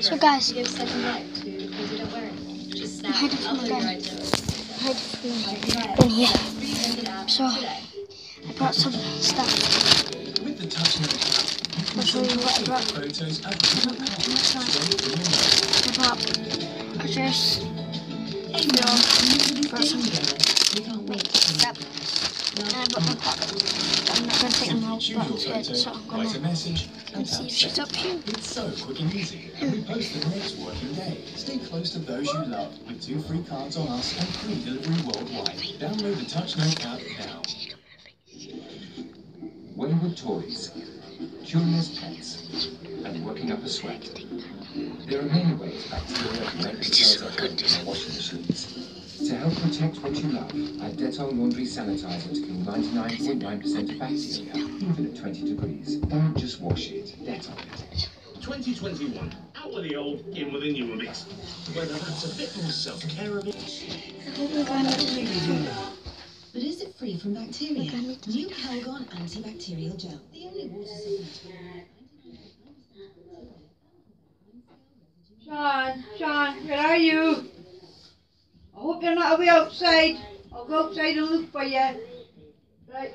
So guys, Give second life to because you don't wear it. Just snap Hide it and from upload the your guy. items. hide from Right. in here. Resend it out So- I brought some stuff. With the TouchNote app, you can I'll show you what I brought. photos at Next one. I brought pictures. Hey, No. no. Brought some We can't wait. Yep. And I brought my pocket. I'm not gonna take them out, Choose but your it's good. photo, So I'm write a gonna message, and and see if she's up here. It's so quick and easy, and we post the next working day. Stay close to those you love with two free cards on us and free delivery worldwide. Download the TouchNote app now. Wayward toys, curious pets, and working up a sweat. There are many ways bacteria can make themselves at home in washing machines. To help protect what you love, add Dettol laundry sanitizer to kill 99.9% of bacteria, even at 20 degrees. Don't just wash it, Dettol it. 2021. Out with the old, in with the new a bit. Whether that's a bit more self-care of it. I hope we're going to But is it free from bacteria? We're going to New Calgon antibacterial gel. The only water solution. Sean, Sean, where are you? I hope you're not away outside. I'll go outside and look for you. Right.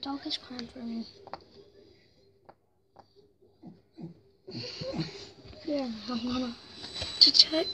The dog is crying for me. Yeah, I wanna to check.